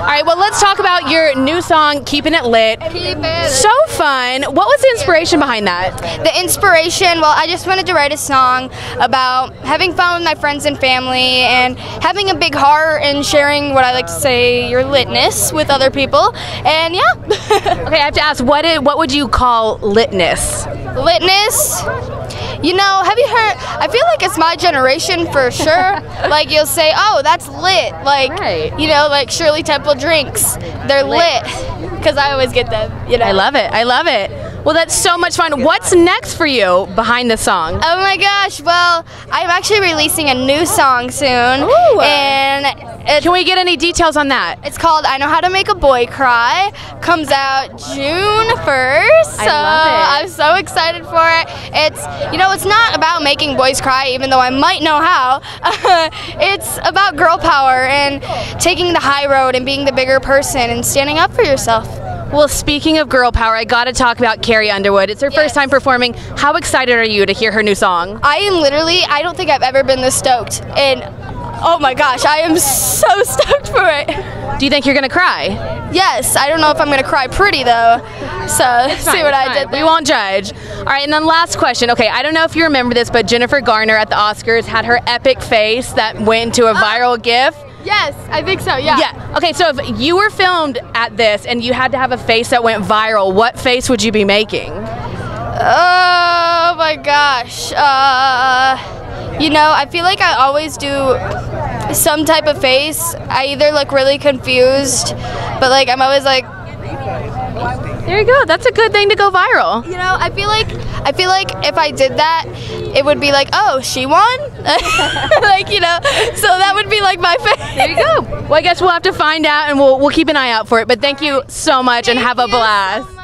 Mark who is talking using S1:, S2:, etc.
S1: All right, well, let's talk about your new song, Keeping It Lit. So fun. What was the inspiration behind that?
S2: The inspiration, well, I just wanted to write a song about having fun with my friends and family and having a big heart and sharing what I like to say, your litness with other people. And yeah,
S1: Okay, I have to ask, what, is, what would you call litness?
S2: litness. You know, have you heard? I feel like it's my generation for sure. like you'll say, "Oh, that's lit." Like
S1: Right.
S2: you know, like Shirley Temple drinks. They're lit because I always get them. You know.
S1: I love it. I love it. Well, that's so much fun. What's next for you behind the song?
S2: Oh my gosh! Well, I'm actually releasing a new song soon,
S1: Ooh.
S2: and it's,
S1: Can we get any details on that?
S2: it's called "I Know How to Make a Boy Cry." Comes out June first, so
S1: I love it.
S2: Excited for it. It's you know, it's not about making boys cry, even though I might know how. it's about girl power and taking the high road and being the bigger person and standing up for yourself.
S1: Well, speaking of girl power, I got to talk about Carrie Underwood. It's her first time performing. How excited are you to hear her new song?
S2: I am literally, I don't think I've ever been this stoked. And oh my gosh, I am so stoked for it.
S1: Do you think you're going to cry?
S2: Yes, I don't know if I'm going to cry pretty though. So, see what I did
S1: We won't judge. All right, and then last question. Okay, I don't know if you remember this, but Jennifer Garner at the Oscars had her epic face that went to a viral GIF.
S2: Yes, I think so, yeah.
S1: Yeah. Okay, so if you were filmed at this and you had to have a face that went viral, what face would you be making?
S2: Oh my gosh. Uh, you know, I feel like I always do some type of face. I either look really confused, but like I'm always like,
S1: There you go. That's a good thing to go viral.
S2: you know, I feel like I feel like if I did that, it would be like, oh, she won, like you know. So that would be like my face.
S1: There you go. Well, I guess we'll have to find out and we'll, we'll keep an eye out for it. But thank you so much and have a
S2: Thank
S1: blast.